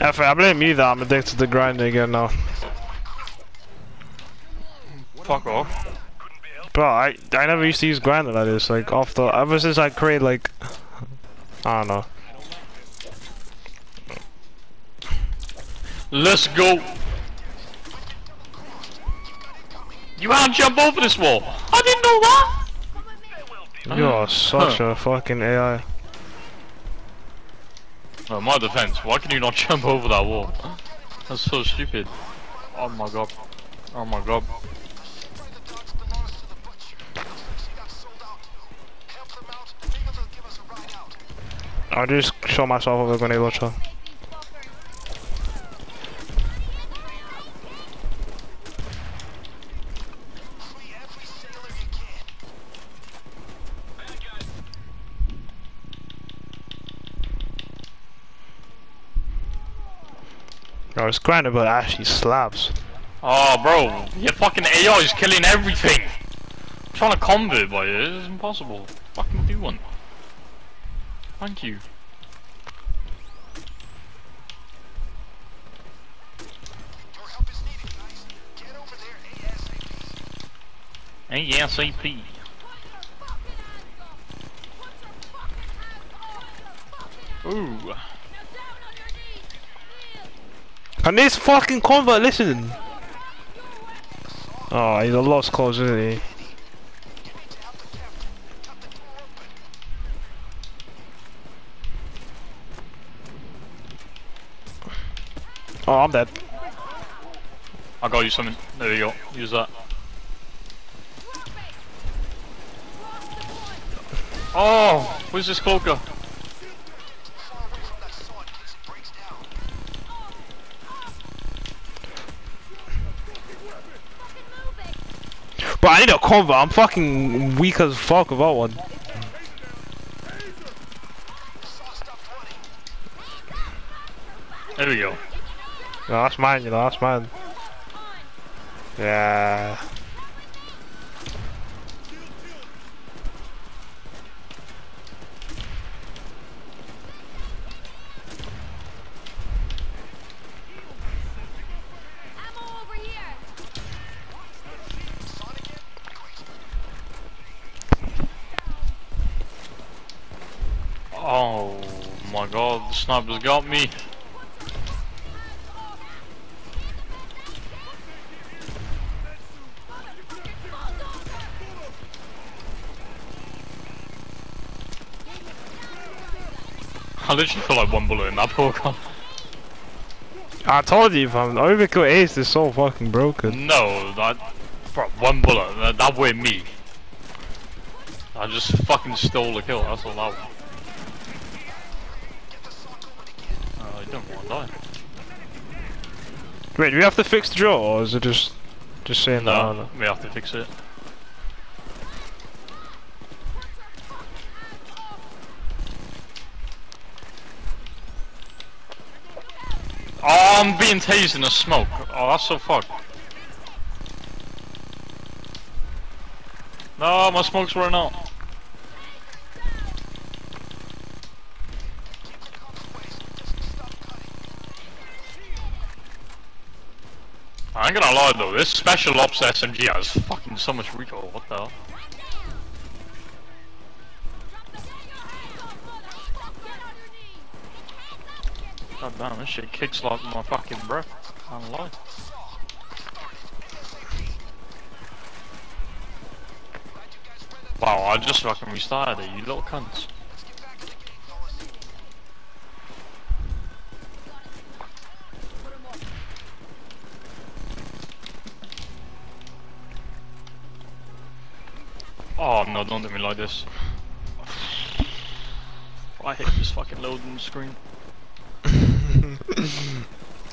F I blame me that I'm addicted to grinding again now. Fuck off. Bro, I I never used to use grinding like this. Like off the ever since I created like I don't know. Let's go. You can't jump over this wall. I didn't know that. You are such a fucking AI. Oh, my defense, why can you not jump over that wall? That's so stupid. Oh my god. Oh my god. I'll just show myself over a grenade launcher. Bro, it's grinding, but it actually slaps. Oh bro, your fucking AI is killing everything. I'm trying to convert by it, it's impossible. Fucking do one. Thank you. ASAP. Ooh. Can this fucking convert listen? Oh, he's a lost cause, isn't he? Oh, I'm dead. I got you something. There you go. Use that. Oh, where's this cloaker? But I need a convert. I'm fucking weak as fuck without one. There we go. No, that's mine, you know, that's mine. Yeah. God, oh, the sniper's got me. I literally feel like one bullet in that poor gun. I told you, fam, overkill ace is so fucking broken. No, that bro, one bullet. That, that way me. I just fucking stole the kill. That's all that. was. You don't want to die. Wait, do we have to fix the drill, or is it just, just saying that? I don't No, we have to fix it. Oh, I'm being tased in the smoke. Oh, that's so fucked. No, my smoke's running out. I ain't gonna lie though, this special ops SMG has fucking so much recoil, what the hell? God damn, this shit kicks like my fucking breath. Can't lie. Wow, I just fucking restarted it, you little cunts. Oh no, don't do me like this. Oh, I hate this fucking loading screen.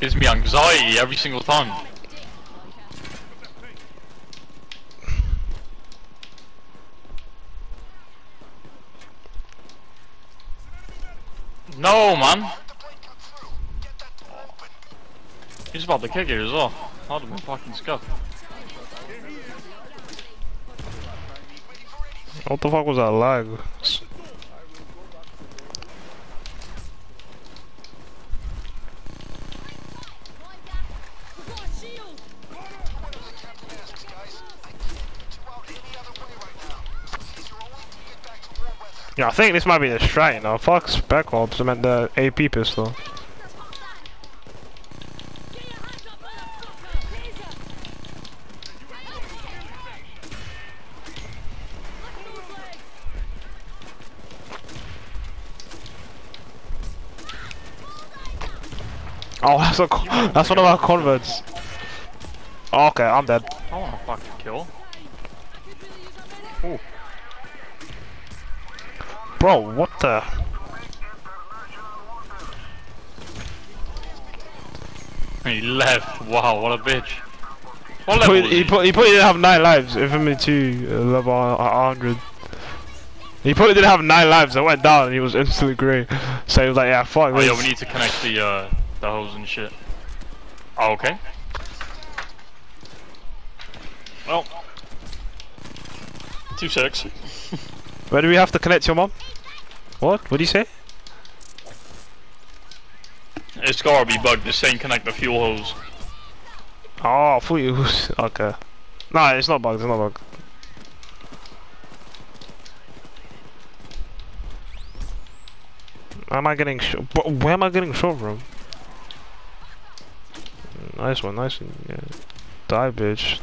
Gives me anxiety every single time. No, man. He's about to kick it as well. I'd have been fucking scuffed. What the fuck was that lag? Yeah, I think this might be the strat, you know. Fuck spec ops, I meant the AP pistol. Oh, that's a that's one of our converts. Oh, okay, I'm dead. I want to fucking kill. Bro, what the? He left. Wow, what a bitch. What He level put, is he he? put he put he didn't have nine lives. Infamy two uh, level hundred. He probably didn't have nine lives. I went down and he was instantly grey. So he was like, yeah, fuck Oh this. yeah, we need to connect the uh, the hose and shit. Oh, okay. Well, two six. Where do we have to connect your mom? What? What do you say? It's gotta be bugged. This ain't connect the fuel hose. Oh, I thought you was okay. Nah, it's not bugged. It's not bugged. Am I getting shot? Where am I getting shot from? Nice one, nice one. Yeah. Die, bitch.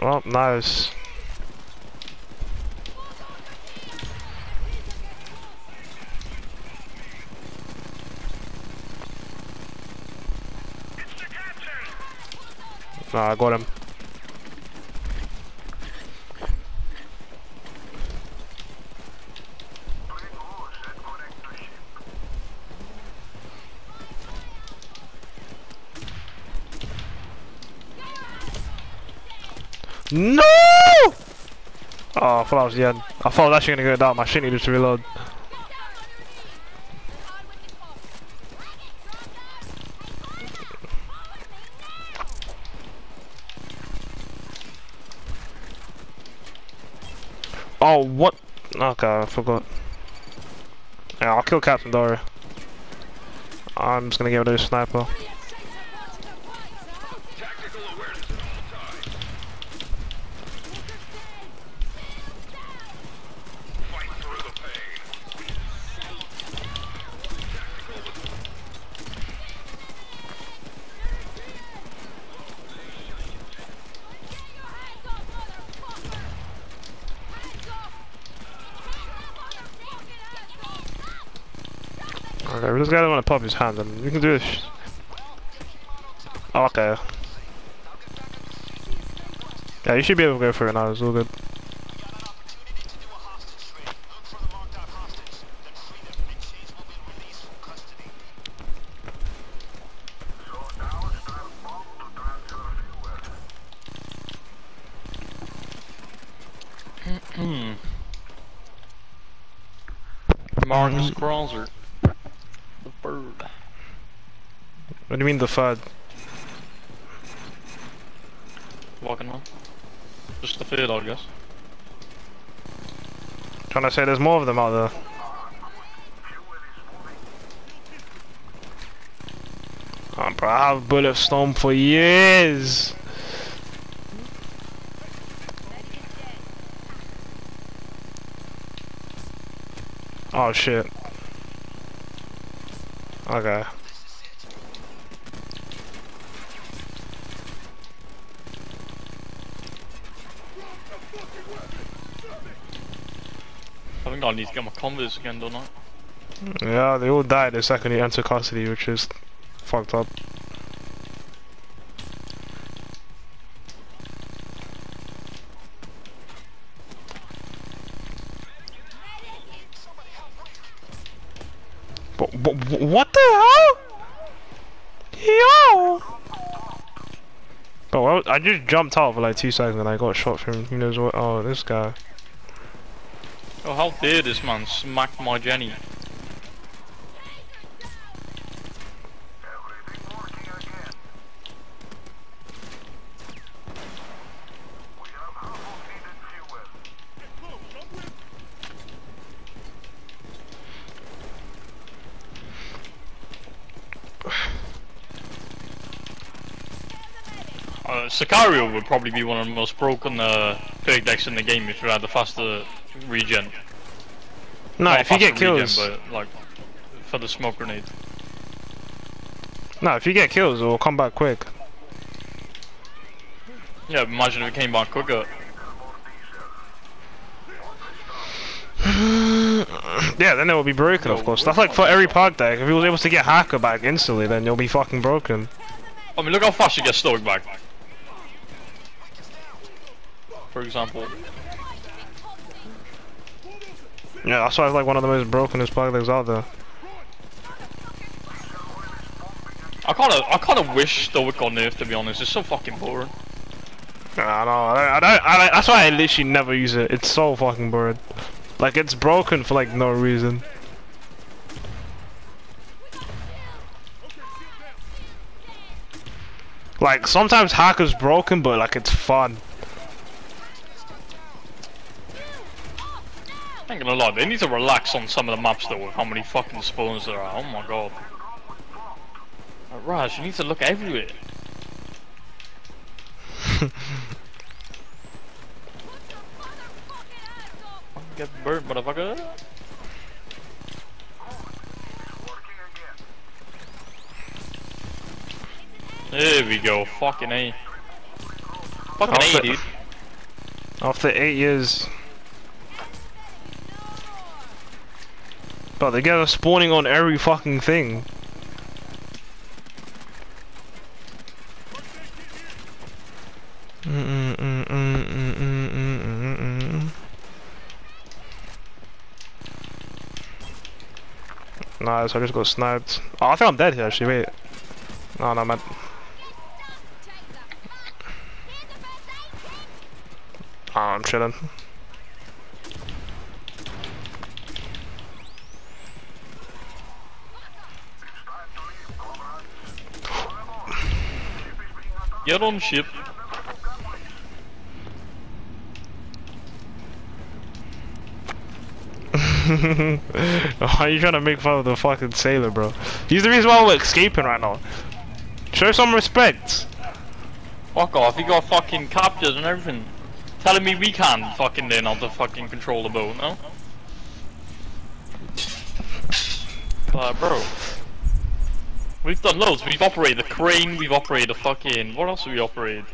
Oh, nice. Nah, I got him. No! Oh, I thought that was the end. I thought I was actually gonna go down. My shit needed to reload. Oh, what? Okay, I forgot. Yeah, I'll kill Captain Dory. I'm just gonna give it a sniper. We just gotta want to pop his hand and we can do this. Oh, okay. Yeah, you should be able to go through it now, it's all good. What do you mean the third? Walking on. Just the third, I guess. Trying to say there's more of them out there. Oh, bro, I have Bullet Storm for years. Oh shit. Okay. Think I need to get my converse again, don't I? Yeah, they all died the second he entered custody, which is fucked up. But, but, what the hell? Yo! But well, I just jumped out for like two seconds and I got shot from who knows what. Oh, this guy. Oh, how dare this man smack my Jenny? Uh, Sicario would probably be one of the most broken uh, decks in the game if you had the faster regen. No, if you get faster regen, kills, but like for the smoke grenade. no, if you get kills, it will come back quick. Yeah, imagine if it came back quicker. Yeah, then it will be broken, of course. That's like for every perk deck. If he was able to get Hacker back instantly, then you'll be fucking broken. I mean, look how fast you get Stoic back. For example. Yeah, that's why it's like one of the most brokenest decks out there. I kinda, I kinda wish Stoic got nerfed to be honest, it's so fucking boring. I know. I, I don't. I, that's why I literally never use it. It's so fucking boring. Like it's broken for like no reason. Like sometimes hacker's broken, but like it's fun. I ain't gonna lie, they need to relax on some of the maps though with how many fucking spawns there are. Oh my god. Like, Raj, you need to look everywhere. Get burnt, motherfucker. There we go, fucking A. Fucking I'll A, dude. After eight years. They get us spawning on every fucking thing. Nice, I just got sniped. Oh, I think I'm dead here actually, wait. No, no, man. Oh, ah, I'm chilling. Get on ship. Why are you trying to make fun of the fucking sailor, bro? He's the reason why we're escaping right now. Show some respect. Fuck off, he got fucking captured and everything. Telling me we can't fucking learn how to fucking control the boat, no? Uh, bro. We've done loads. We've operated the crane, we've operated the fucking... What else have we operated?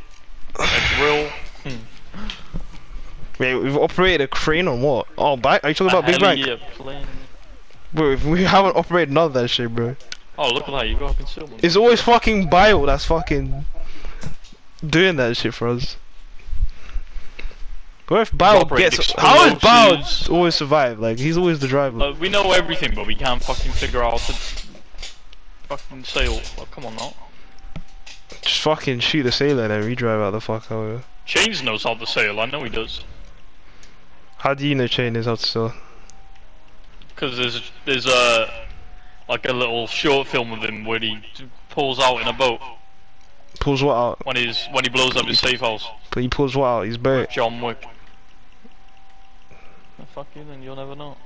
A drill. Wait, we've operated a crane on what? Oh, back? Are you talking about Big Bank? A plane. Bro, if we haven't operated none of that shit, bro. Oh, look at that, you got concealment. It's always fucking Bio that's fucking doing that shit for us. What if Bio operated gets? How is Bio explosives. always survive? Like he's always the driver. Uh, we know everything, but we can't fucking figure out fucking sail. Oh, come on now. Just fucking shoot the sailor and then we drive out the fuck over. Chains knows how to sail, I know he does. How do you know Chain is out still? Because there's there's a like a little short film of him where he pulls out in a boat Pulls what out? when he's when he blows up his safe house. But he pulls what out? He's burnt. John Wick. Fuck you, then you'll never know.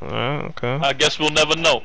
Alright, okay. I guess we'll never know.